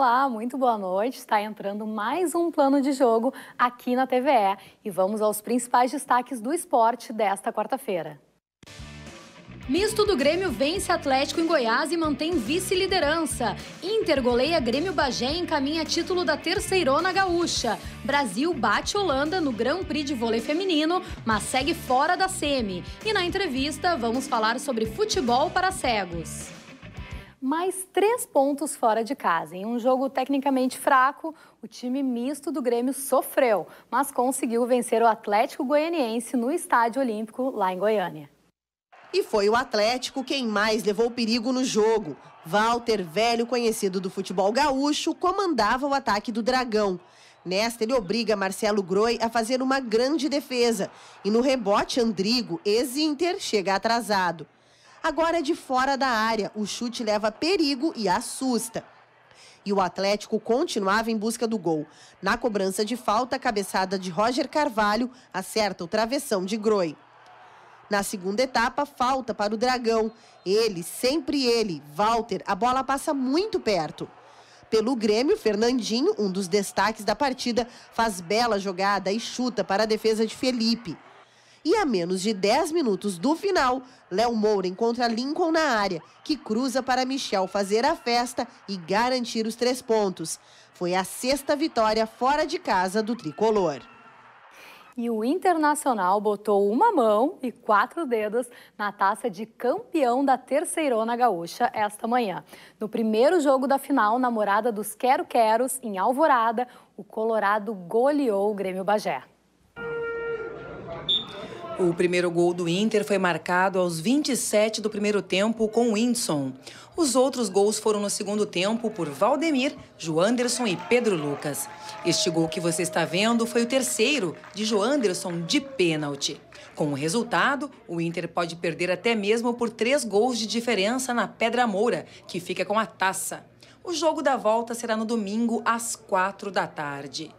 Olá, muito boa noite. Está entrando mais um plano de jogo aqui na TVE e vamos aos principais destaques do esporte desta quarta-feira. Misto do Grêmio vence Atlético em Goiás e mantém vice-liderança. Inter goleia Grêmio Bagé e encaminha título da Terceirona Gaúcha. Brasil bate Holanda no Grand Prix de vôlei feminino, mas segue fora da semi. E na entrevista vamos falar sobre futebol para cegos mais três pontos fora de casa. Em um jogo tecnicamente fraco, o time misto do Grêmio sofreu, mas conseguiu vencer o Atlético Goianiense no Estádio Olímpico, lá em Goiânia. E foi o Atlético quem mais levou perigo no jogo. Walter, velho conhecido do futebol gaúcho, comandava o ataque do Dragão. Nesta, ele obriga Marcelo Groi a fazer uma grande defesa. E no rebote, Andrigo, ex-Inter, chega atrasado. Agora é de fora da área, o chute leva perigo e assusta. E o Atlético continuava em busca do gol. Na cobrança de falta, a cabeçada de Roger Carvalho acerta o travessão de Groi. Na segunda etapa, falta para o Dragão. Ele, sempre ele, Walter, a bola passa muito perto. Pelo Grêmio, Fernandinho, um dos destaques da partida, faz bela jogada e chuta para a defesa de Felipe. E a menos de 10 minutos do final, Léo Moura encontra Lincoln na área, que cruza para Michel fazer a festa e garantir os três pontos. Foi a sexta vitória fora de casa do tricolor. E o Internacional botou uma mão e quatro dedos na taça de campeão da Terceirona Gaúcha esta manhã. No primeiro jogo da final, namorada dos Quero-Queros, em Alvorada, o Colorado goleou o Grêmio Bagé. O primeiro gol do Inter foi marcado aos 27 do primeiro tempo com Whindersson. Os outros gols foram no segundo tempo por Valdemir, Joanderson e Pedro Lucas. Este gol que você está vendo foi o terceiro de Joanderson de pênalti. Com o resultado, o Inter pode perder até mesmo por três gols de diferença na Pedra Moura, que fica com a taça. O jogo da volta será no domingo às quatro da tarde.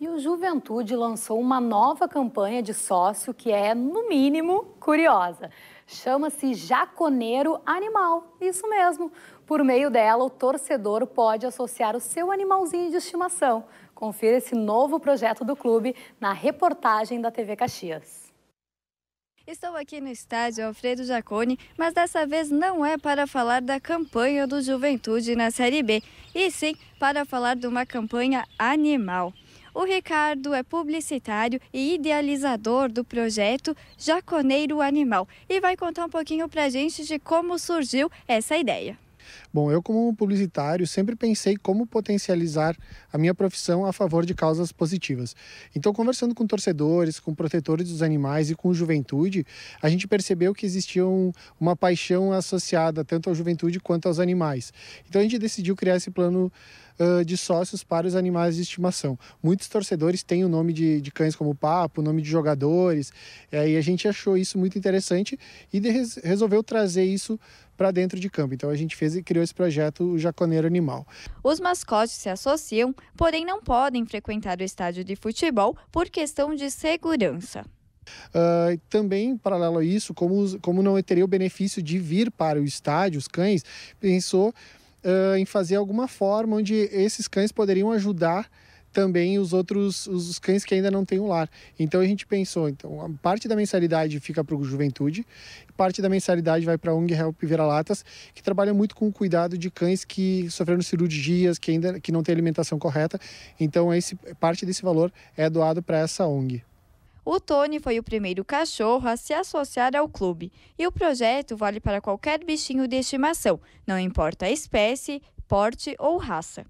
E o Juventude lançou uma nova campanha de sócio que é, no mínimo, curiosa. Chama-se Jaconeiro Animal. Isso mesmo. Por meio dela, o torcedor pode associar o seu animalzinho de estimação. Confira esse novo projeto do clube na reportagem da TV Caxias. Estou aqui no estádio Alfredo Jacone, mas dessa vez não é para falar da campanha do Juventude na Série B, e sim para falar de uma campanha animal. O Ricardo é publicitário e idealizador do projeto Jaconeiro Animal e vai contar um pouquinho para a gente de como surgiu essa ideia. Bom, eu como publicitário sempre pensei como potencializar a minha profissão a favor de causas positivas. Então, conversando com torcedores, com protetores dos animais e com juventude, a gente percebeu que existia um, uma paixão associada tanto à juventude quanto aos animais. Então, a gente decidiu criar esse plano uh, de sócios para os animais de estimação. Muitos torcedores têm o nome de, de cães como Papo, o nome de jogadores, e a gente achou isso muito interessante e de, resolveu trazer isso para dentro de campo. Então a gente fez e criou esse projeto o Jaconeiro Animal. Os mascotes se associam, porém não podem frequentar o estádio de futebol por questão de segurança. Uh, também, paralelo a isso, como, como não teria o benefício de vir para o estádio, os cães, pensou uh, em fazer alguma forma onde esses cães poderiam ajudar também os outros os cães que ainda não têm o lar. Então a gente pensou, então parte da mensalidade fica para o Juventude, parte da mensalidade vai para a ONG Help Vira-Latas, que trabalha muito com o cuidado de cães que sofreram cirurgias, que ainda que não têm alimentação correta. Então esse parte desse valor é doado para essa ONG. O Tony foi o primeiro cachorro a se associar ao clube e o projeto vale para qualquer bichinho de estimação, não importa a espécie, porte ou raça.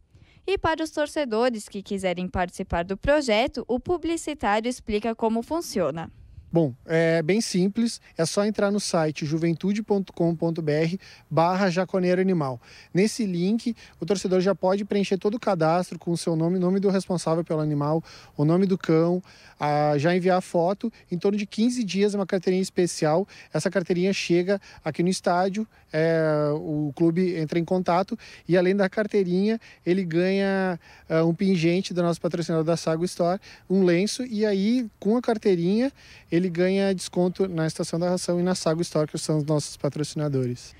E para os torcedores que quiserem participar do projeto, o publicitário explica como funciona. Bom, é bem simples, é só entrar no site juventude.com.br barra jaconeiro animal. Nesse link, o torcedor já pode preencher todo o cadastro com o seu nome, nome do responsável pelo animal, o nome do cão, a, já enviar foto. Em torno de 15 dias, uma carteirinha especial. Essa carteirinha chega aqui no estádio, é, o clube entra em contato e além da carteirinha, ele ganha é, um pingente do nosso patrocinador da Sago Store, um lenço e aí com a carteirinha ele ele ganha desconto na Estação da Ração e na Sago Store, que são os nossos patrocinadores.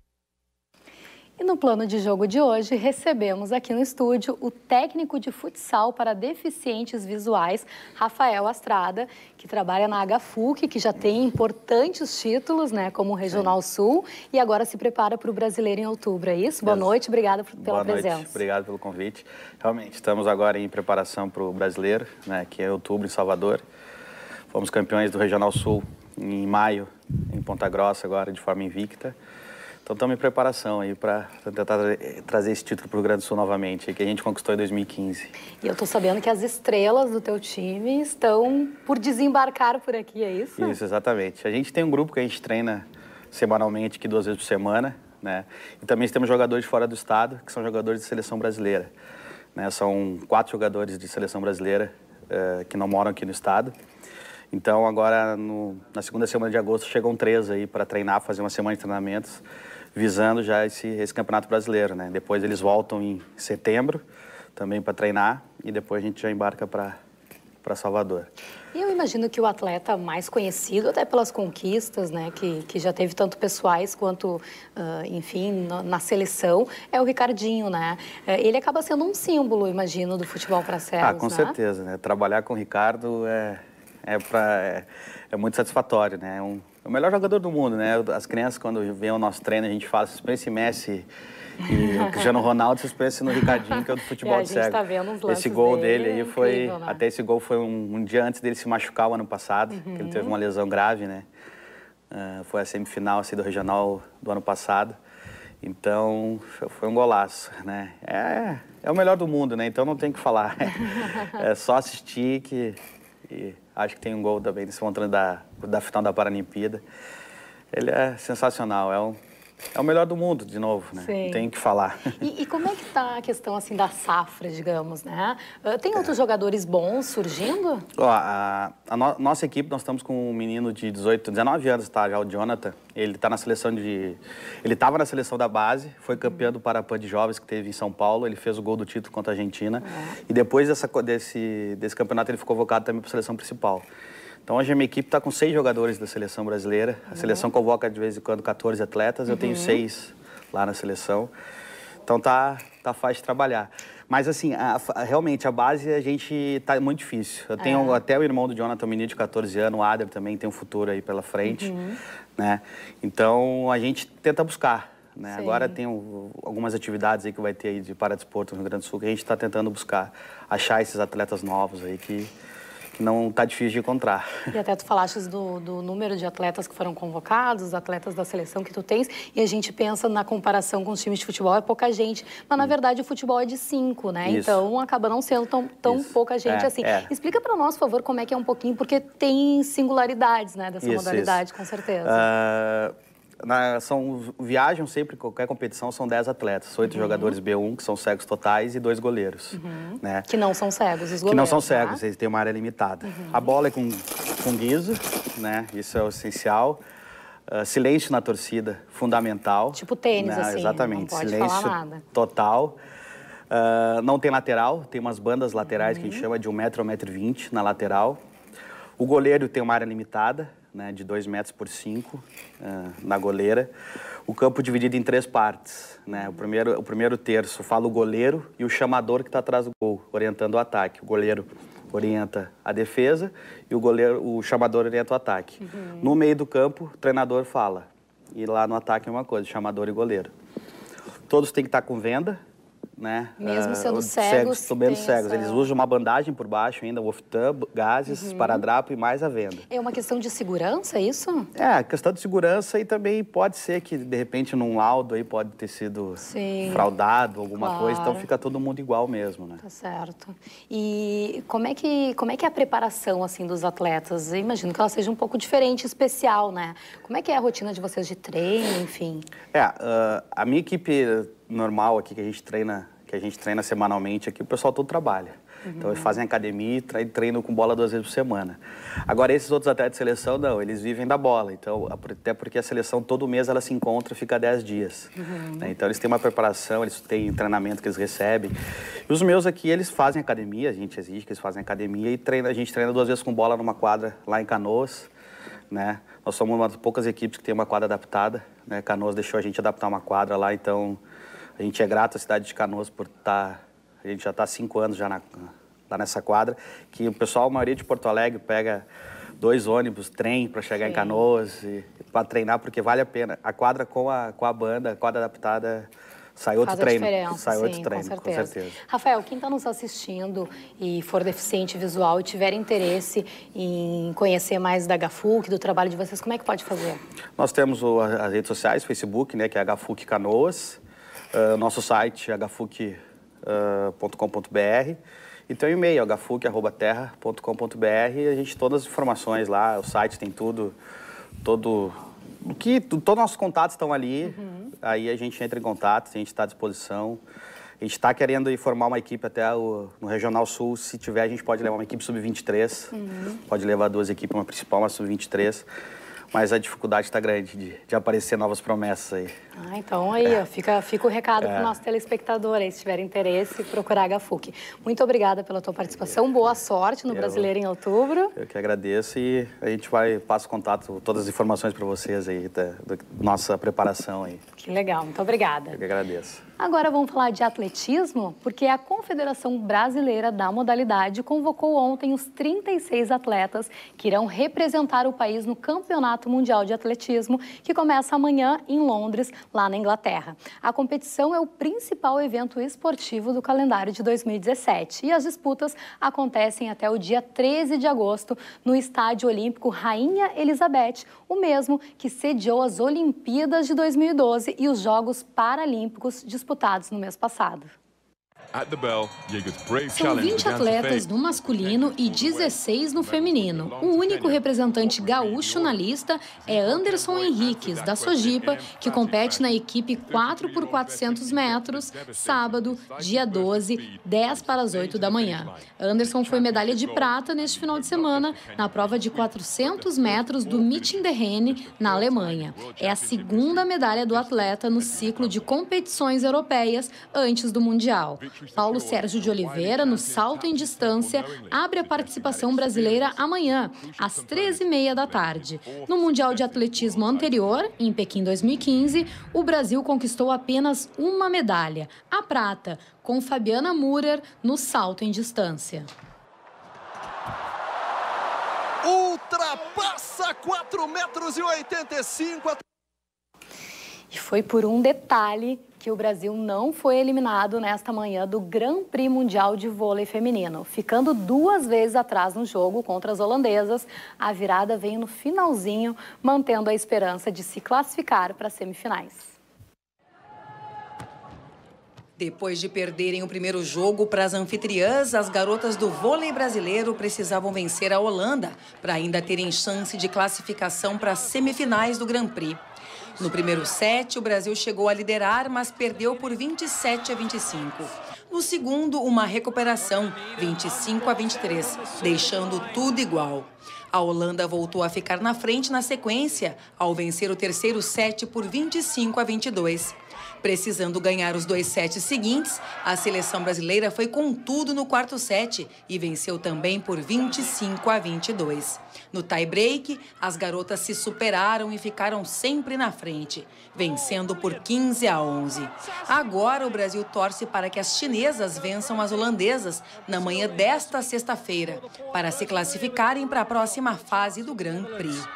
E no plano de jogo de hoje, recebemos aqui no estúdio o técnico de futsal para deficientes visuais, Rafael Astrada, que trabalha na HFUC, que já tem importantes títulos, né, como o Regional Sim. Sul, e agora se prepara para o Brasileiro em outubro, é isso? Boa noite, obrigada pela Boa presença. Noite. Obrigado pelo convite. Realmente, estamos agora em preparação para o Brasileiro, né, que é outubro em Salvador. Fomos campeões do Regional Sul em maio, em Ponta Grossa, agora de forma invicta. Então estamos em preparação aí para tentar trazer esse título para o Grande Sul novamente, que a gente conquistou em 2015. E eu estou sabendo que as estrelas do teu time estão por desembarcar por aqui, é isso? Isso, exatamente. A gente tem um grupo que a gente treina semanalmente, aqui duas vezes por semana, né? E também temos jogadores fora do estado, que são jogadores de seleção brasileira. Né? São quatro jogadores de seleção brasileira uh, que não moram aqui no estado. Então agora no, na segunda semana de agosto chegam três aí para treinar, fazer uma semana de treinamentos visando já esse, esse campeonato brasileiro, né? Depois eles voltam em setembro também para treinar e depois a gente já embarca para para Salvador. E eu imagino que o atleta mais conhecido, até pelas conquistas, né, que, que já teve tanto pessoais quanto, uh, enfim, na, na, seleção, é o Ricardinho, né? É, ele acaba sendo um símbolo, imagino, do futebol para cegos, Ah, com né? certeza, né? Trabalhar com o Ricardo é, é, pra, é, é muito satisfatório, né? É um, é o melhor jogador do mundo, né? As crianças, quando vêm o nosso treino, a gente fala, vocês pensam em Messi e Cristiano Ronaldo, vocês pensam no Ricardinho, que é do futebol de cego. Tá vendo uns esse gol dele, aí foi... Incrível, né? Até esse gol foi um, um, dia antes dele se machucar o ano passado, uhum. que ele teve uma lesão grave, né? Uh, foi a semifinal assim, do regional do ano passado. Então, foi um golaço, né? É, é o melhor do mundo, né? Então não tem o que falar. É só assistir que... E acho que tem um gol também nesse montão da, da final da Paralimpíada. Ele é sensacional, é um é o melhor do mundo, de novo, né? Sim. Tem que falar. E, e, como é que está a questão, assim, da safra, digamos, né? Uh, tem outros é. jogadores bons surgindo? Ó, a, a no, nossa equipe, nós estamos com um menino de 18, 19 anos, tá? Já o Jonathan. Ele está na seleção de... Ele estava na seleção da base, foi campeão do Parapan de Jovens, que teve em São Paulo. Ele fez o gol do título contra a Argentina. É. E depois dessa, desse, desse campeonato, ele foi convocado também para a seleção principal. Então hoje a minha equipe está com seis jogadores da seleção brasileira. A seleção convoca de vez em quando 14 atletas, eu tenho uhum. seis lá na seleção. Então tá, tá fácil de trabalhar. Mas assim, a, a, realmente a base a gente tá muito difícil. Eu tenho é. até o irmão do Jonathan, menino de 14 anos, o Ader também tem um futuro aí pela frente, uhum. né? Então a gente tenta buscar. Né? Agora tem algumas atividades aí que vai ter aí de paradesporto no Rio Grande do Sul que a gente está tentando buscar, achar esses atletas novos aí que que não está difícil de encontrar. E até tu falaste do, do, número de atletas que foram convocados, atletas da seleção que tu tens, e a gente pensa na comparação com os times de futebol, é pouca gente, mas na verdade o futebol é de cinco, né? Isso. Então acaba não sendo tão, tão pouca gente é, assim. É. Explica para nós, por favor, como é que é um pouquinho, porque tem singularidades, né, dessa isso, modalidade, com certeza. Uh na, são, viajam sempre, qualquer competição, são 10 atletas. Oito uhum. jogadores B1, que são cegos totais, e dois goleiros. Uhum. Né? Que não são cegos, os goleiros, Que não são cegos, tá? eles têm uma área limitada. Uhum. A bola é com, com guiso, né? isso é o essencial. Uh, silêncio na torcida, fundamental. Tipo tênis, né? assim, Exatamente, não pode silêncio falar nada. total. Uh, não tem lateral, tem umas bandas laterais que a gente uhum. chama de 1 metro a 1,20m na lateral. O goleiro tem uma área limitada, né, de 2 metros por 5 uh, eh, na goleira. O campo dividido em três partes. Né? O, primeiro, o primeiro terço fala o goleiro e o chamador que está atrás do gol, orientando o ataque. O goleiro orienta a defesa e o goleiro, o chamador orienta o ataque. Uhum. No meio do campo, o treinador fala. E lá no ataque é uma coisa, chamador e goleiro. Todos têm que estar com venda, né? Mesmo uh, sendo cegos, cegos cegos. Essa... Eles usam uma bandagem por baixo ainda, o oftan, gases, uhum. esparadrapo e mais a venda. É uma questão de segurança, isso? É, questão de segurança e também pode ser que, de repente, num laudo aí pode ter sido Sim. fraudado, alguma claro. coisa, então fica todo mundo igual mesmo, né? Tá certo. E como é que, como é, que é a preparação, assim, dos atletas? Eu imagino que ela seja um pouco diferente, especial, né? Como é que é a rotina de vocês de treino, enfim? É, uh, a minha equipe normal aqui que a gente treina, que a gente treina semanalmente aqui, o pessoal todo trabalha. Uhum. Então eles fazem academia e treinam com bola duas vezes por semana. Agora esses outros atletas de seleção não, eles vivem da bola. Então até porque a seleção todo mês ela se encontra, fica 10 dias. Uhum. Né? Então eles têm uma preparação, eles têm treinamento que eles recebem. E os meus aqui eles fazem academia, a gente exige que eles fazem academia e treina, a gente treina duas vezes com bola numa quadra lá em Canoas, né? Nós somos uma das poucas equipes que tem uma quadra adaptada, né? Canoas deixou a gente adaptar uma quadra lá, então A gente é grato à cidade de Canoas por estar. Tá, a gente já está há cinco anos já na, lá nessa quadra, que o pessoal, a maioria de Porto Alegre, pega dois ônibus, trem para chegar Sim. em Canoas para treinar, porque vale a pena. A quadra com a, com a banda, a quadra adaptada Sai outro Faz treino. Sai sim, outro treino, com certeza. com certeza. Rafael, quem está nos assistindo e for deficiente visual e tiver interesse em conhecer mais da Gafuc, do trabalho de vocês, como é que pode fazer? Nós temos o, as redes sociais, Facebook, né, que é Gafuc Canoas, uh, nosso site, hfuc.com.br, e tem o e-mail, hfuc.terra.com.br, e a gente, todas as informações lá, o site tem tudo, todo o que todos os nossos contatos estão ali, uhum. aí a gente entra em contato, a gente está à disposição. A gente está querendo formar uma equipe até o, no Regional Sul. Se tiver, a gente pode levar uma equipe sub-23. Uhum. Pode levar duas equipes, uma principal, uma sub-23 mas a dificuldade está grande de, de, aparecer novas promessas aí. Ah, então aí, é. ó, fica, fica o recado é. para o nosso telespectador aí, se tiver interesse, procurar a HFUC. Muito obrigada pela tua participação, boa sorte no eu, Brasileiro em outubro. Eu que agradeço e a gente vai, passa o contato, todas as informações para vocês aí, da, da, nossa preparação aí. Que legal, muito obrigada. Eu que agradeço. Agora vamos falar de atletismo, porque a Confederação Brasileira da Modalidade convocou ontem os 36 atletas que irão representar o país no Campeonato Mundial de Atletismo, que começa amanhã em Londres, lá na Inglaterra. A competição é o principal evento esportivo do calendário de 2017 e as disputas acontecem até o dia 13 de agosto no Estádio Olímpico Rainha Elizabeth, o mesmo que sediou as Olimpíadas de 2012 e os Jogos Paralímpicos de no mês passado. São 20 atletas no masculino e 16 no feminino. O único representante gaúcho na lista é Anderson Henriques, da Sojipa, que compete na equipe 4 por 400 metros, sábado, dia 12, 10 para as 8 da manhã. Anderson foi medalha de prata neste final de semana na prova de 400 metros do Renne, na Alemanha. É a segunda medalha do atleta no ciclo de competições europeias antes do Mundial. Paulo Sérgio de Oliveira, no salto em distância, abre a participação brasileira amanhã, às 13h30 da tarde. No Mundial de Atletismo anterior, em Pequim 2015, o Brasil conquistou apenas uma medalha, a prata, com Fabiana Murer no salto em distância. Ultrapassa 4 metros e 85. E foi por um detalhe que o Brasil não foi eliminado nesta manhã do Grand Prix Mundial de Vôlei Feminino. Ficando duas vezes atrás no jogo contra as holandesas, a virada veio no finalzinho, mantendo a esperança de se classificar para as semifinais. Depois de perderem o primeiro jogo para as anfitriãs, as garotas do vôlei brasileiro precisavam vencer a Holanda para ainda terem chance de classificação para as semifinais do Grand Prix. No primeiro set, o Brasil chegou a liderar, mas perdeu por 27 a 25. No segundo, uma recuperação, 25 a 23, deixando tudo igual. A Holanda voltou a ficar na frente na sequência, ao vencer o terceiro set por 25 a 22. Precisando ganhar os dois sets seguintes, a seleção brasileira foi com tudo no quarto set e venceu também por 25 a 22. No tie-break, as garotas se superaram e ficaram sempre na frente, vencendo por 15 a 11. Agora o Brasil torce para que as chinesas vençam as holandesas na manhã desta sexta-feira, para se classificarem para a próxima fase do Grand Prix.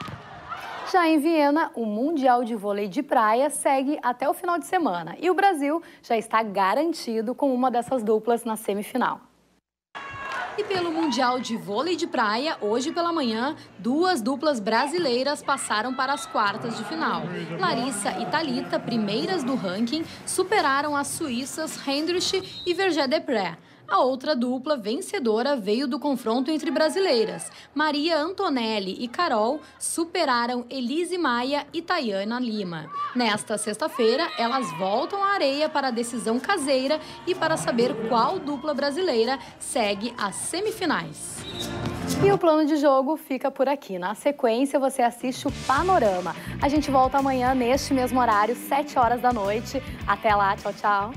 Já em Viena, o Mundial de Vôlei de Praia segue até o final de semana e o Brasil já está garantido com uma dessas duplas na semifinal. E pelo Mundial de Vôlei de Praia, hoje pela manhã, duas duplas brasileiras passaram para as quartas de final. Larissa e Talita, primeiras do ranking, superaram as suíças Hendrich e Verger Depré. A outra dupla vencedora veio do confronto entre brasileiras. Maria Antonelli e Carol superaram Elise Maia e Tayana Lima. Nesta sexta-feira, elas voltam à areia para a decisão caseira e para saber qual dupla brasileira segue às semifinais. E o plano de jogo fica por aqui. Na sequência, você assiste o Panorama. A gente volta amanhã neste mesmo horário, 7 horas da noite. Até lá, tchau, tchau.